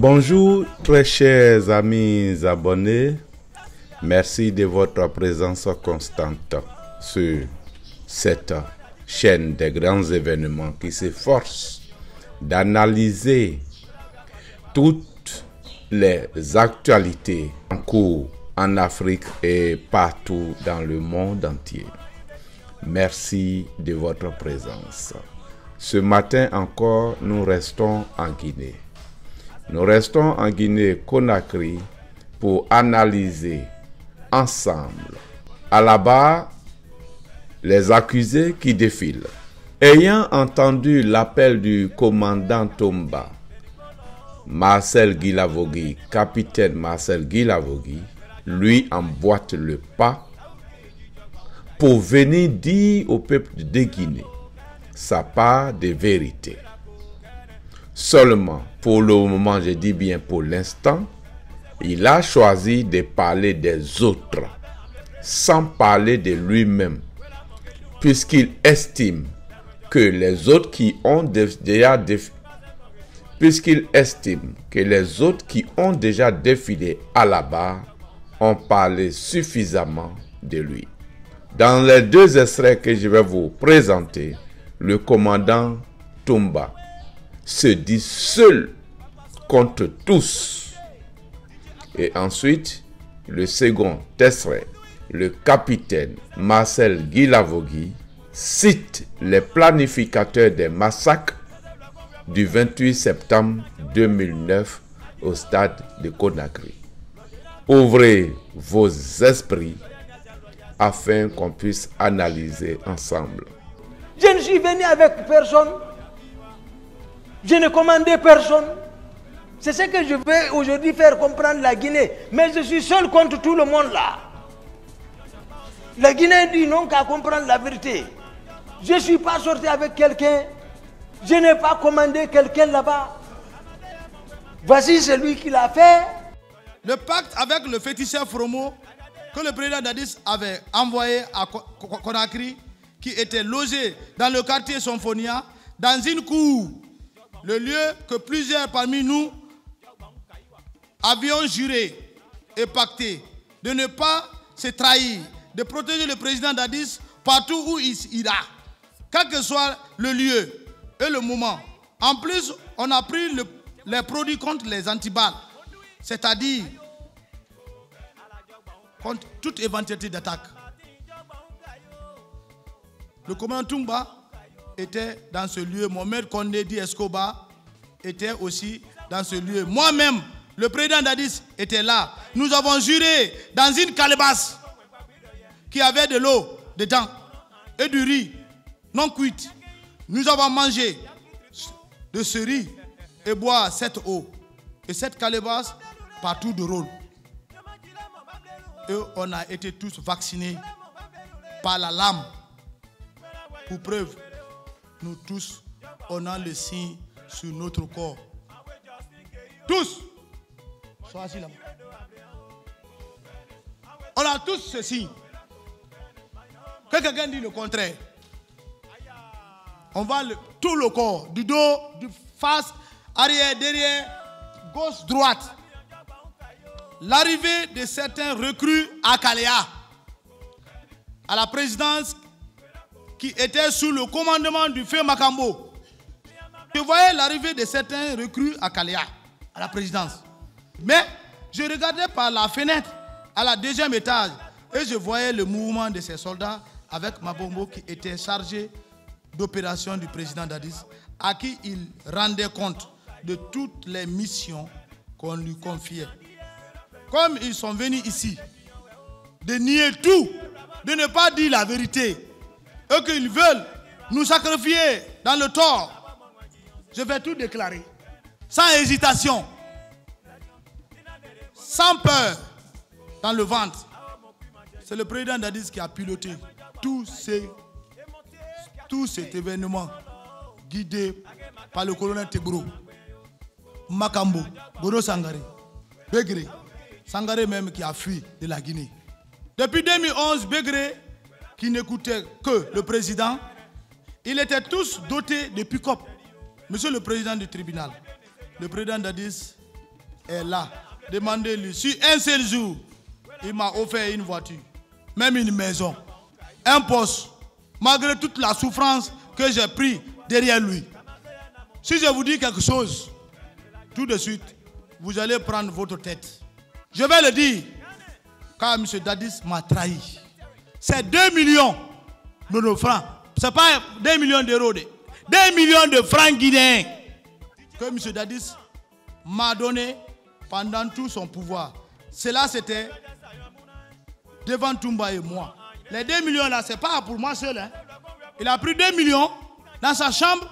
Bonjour très chers amis abonnés. Merci de votre présence constante sur cette chaîne des grands événements qui s'efforce d'analyser toutes les actualités en cours en Afrique et partout dans le monde entier. Merci de votre présence. Ce matin encore, nous restons en Guinée. Nous restons en Guinée-Conakry pour analyser ensemble à la barre les accusés qui défilent. Ayant entendu l'appel du commandant Tomba, Marcel Guilavogui, capitaine Marcel Guilavogui, lui emboîte le pas pour venir dire au peuple de Guinée sa part de vérité. Seulement, pour le moment, je dis bien pour l'instant, il a choisi de parler des autres sans parler de lui-même, puisqu'il estime que les autres qui ont déjà puisqu'il estime que les autres qui ont déjà défilé à la barre ont parlé suffisamment de lui. Dans les deux extraits que je vais vous présenter, le commandant Tumba se dit seul contre tous. Et ensuite, le second extrait, le capitaine Marcel Guilavogui cite les planificateurs des massacres du 28 septembre 2009 au stade de Conakry. Ouvrez vos esprits afin qu'on puisse analyser ensemble. Je ne suis venu avec personne. Je ne commandais personne. C'est ce que je vais aujourd'hui faire comprendre la Guinée. Mais je suis seul contre tout le monde là. La Guinée dit non qu'à comprendre la vérité. Je ne suis pas sorti avec quelqu'un. Je n'ai pas commandé quelqu'un là-bas. Voici celui qui l'a fait. Le pacte avec le féticheur Fromo que le président Dadis avait envoyé à Conakry, qui était logé dans le quartier Symphonia, dans une cour, le lieu que plusieurs parmi nous avions juré et pacté de ne pas se trahir, de protéger le président Dadis partout où il ira, quel que soit le lieu et le moment. En plus, on a pris le, les produits contre les antiballes, c'est-à-dire contre toute éventualité d'attaque. Le commandant Tumba était dans ce lieu. Mohamed Kondé dit Escobar était aussi dans ce lieu. Moi-même, le président Dadis était là. Nous avons juré dans une calebasse qui avait de l'eau dedans et du riz non cuit. Nous avons mangé de ce riz et boire cette eau. Et cette calebasse partout de rôle. Et on a été tous vaccinés par la lame. Pour preuve, nous tous, on a le signe sur notre corps. Tous. On a tous ce signe. Que quelqu'un dit le contraire. On va tout le corps, du dos, du face, arrière, derrière, gauche, droite. L'arrivée de certains recrues à Kaléa, à la présidence qui était sous le commandement du feu Makambo. Je voyais l'arrivée de certains recrues à Kaléa, à la présidence. Mais je regardais par la fenêtre à la deuxième étage et je voyais le mouvement de ces soldats avec Mabombo qui était chargé d'opération du président Dadis, à qui il rendait compte de toutes les missions qu'on lui confiait. Comme ils sont venus ici, de nier tout, de ne pas dire la vérité, et qu'ils veulent nous sacrifier dans le tort, je vais tout déclarer, sans hésitation, sans peur, dans le ventre. C'est le président Dadis qui a piloté tout, ces, tout cet événement guidé par le colonel Tebro, Makambo, Bono Sangare, Begré, Sangaré même qui a fui de la Guinée. Depuis 2011, Begré, qui n'écoutait que le président, ils étaient tous dotés de pick-up. Monsieur le président du tribunal, le président d'Addis est là. Demandez-lui. Si un seul jour, il m'a offert une voiture, même une maison, un poste, malgré toute la souffrance que j'ai pris derrière lui. Si je vous dis quelque chose, tout de suite, vous allez prendre votre tête. Je vais le dire, car M. Dadis m'a trahi. C'est 2 millions de nos francs. Ce n'est pas 2 millions d'euros. 2 millions de francs guinéens que M. Dadis m'a donné pendant tout son pouvoir. Cela, c'était devant Toumba et moi. Les 2 millions là, ce n'est pas pour moi seul. hein. Il a pris 2 millions dans sa chambre.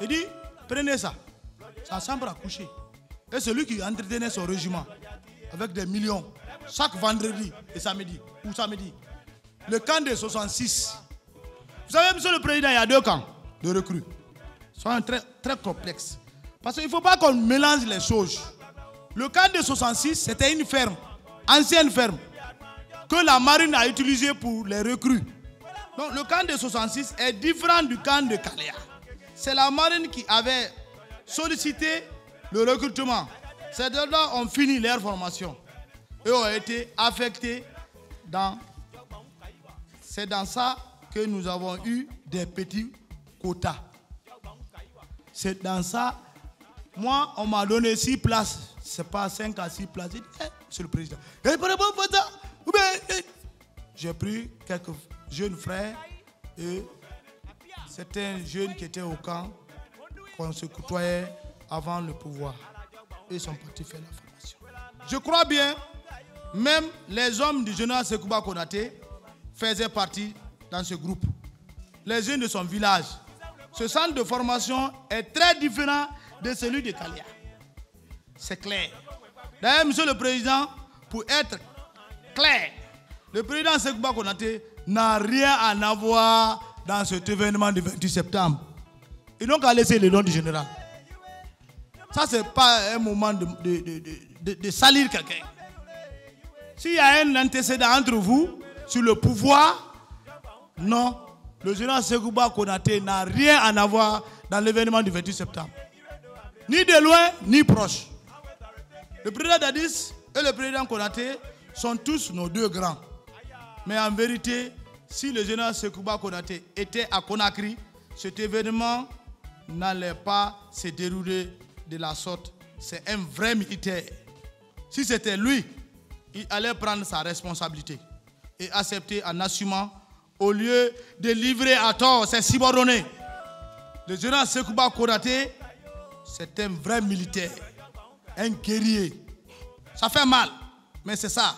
Il dit, prenez ça. Sa chambre à coucher. Et celui qui entretenait son régiment avec des millions chaque vendredi et samedi ou samedi. Le camp de 66. Vous savez, monsieur le président, il y a deux camps de recrues. Sont très, très complexes. Parce qu'il ne faut pas qu'on mélange les choses. Le camp de 66, c'était une ferme, ancienne ferme, que la marine a utilisée pour les recrues. Donc le camp de 66 est différent du camp de Kalea. C'est la marine qui avait sollicité le recrutement. Ces deux-là ont fini leur formation et ont été affectés dans... C'est dans ça que nous avons eu des petits quotas. C'est dans ça. Moi, on m'a donné 6 places. C'est pas 5 à 6 places. J'ai dit, Eh, monsieur le président. Eh. J'ai pris quelques jeunes frères et certains jeunes qui étaient au camp, qu'on se côtoyait avant le pouvoir. Ils sont partis faire la formation. Je crois bien, même les hommes du général Sekouba Konaté faisaient partie dans ce groupe. Les jeunes de son village. Ce centre de formation est très différent de celui de Kalia. C'est clair. D'ailleurs, monsieur le président, pour être clair, le président Sekouba Konaté n'a rien à avoir dans cet événement du 28 septembre. Ils n'ont qu'à laisser le nom du général. Ça, ce n'est pas un moment de, de- de- de- salir quelqu'un. S'il y a un antécédent entre vous sur le pouvoir, non. Le général Segouba Konaté n'a rien à avoir dans l'événement du 28 septembre. Ni de loin, ni proche. Le président Dadis et le président Konaté sont tous nos deux grands. Mais en vérité, si le général Sekouba Konaté était à Conakry, cet événement n'allait pas se dérouler de la sorte. C'est un vrai militaire. Si c'était lui, il allait prendre sa responsabilité et accepter en assumant au lieu de livrer à tort ses subordonnés. Le général Sekouba Konaté, c'est un vrai militaire, un guerrier. Ça fait mal, mais c'est ça.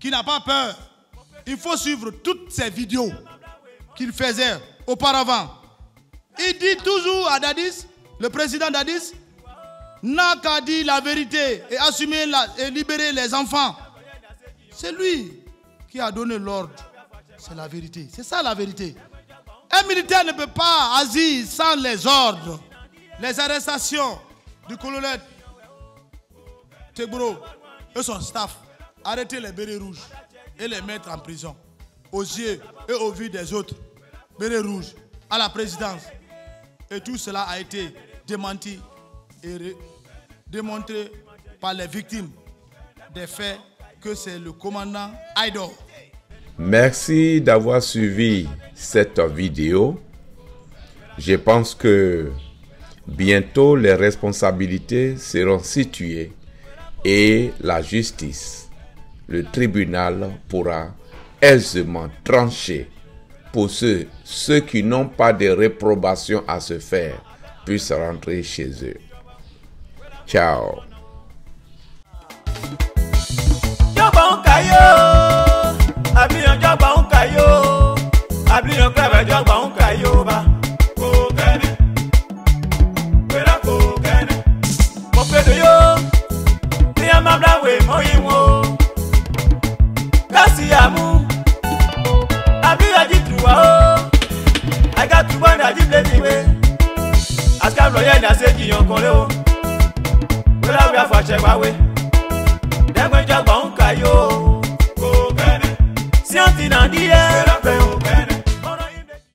Qui n'a pas peur. Il faut suivre toutes ces vidéos qu'il faisait auparavant. Il dit toujours à Dadis, le président Dadis, n'a qu'à dire la vérité et assumer et libérer les enfants. C'est lui qui a donné l'ordre. C'est la vérité. C'est ça la vérité. Un militaire ne peut pas agir sans les ordres. Les arrestations du colonel Tebro et son staff, arrêter les bérets rouges et les mettre en prison. Aux yeux et aux vues des autres, bérets rouges, à la présidence. Et tout cela a été démenti et ré- démontré par les victimes des faits que c'est le commandant Aïdor. Merci d'avoir suivi cette vidéo. Je pense que bientôt les responsabilités seront situées et la justice, le tribunal pourra aisément trancher pour ceux, qui n'ont pas de réprobation à se faire puissent rentrer chez eux. Ciao. onye na-asị yonkorewo were ọbịa fachegbawe degbe njọgba nka yo si ntị na ndị ya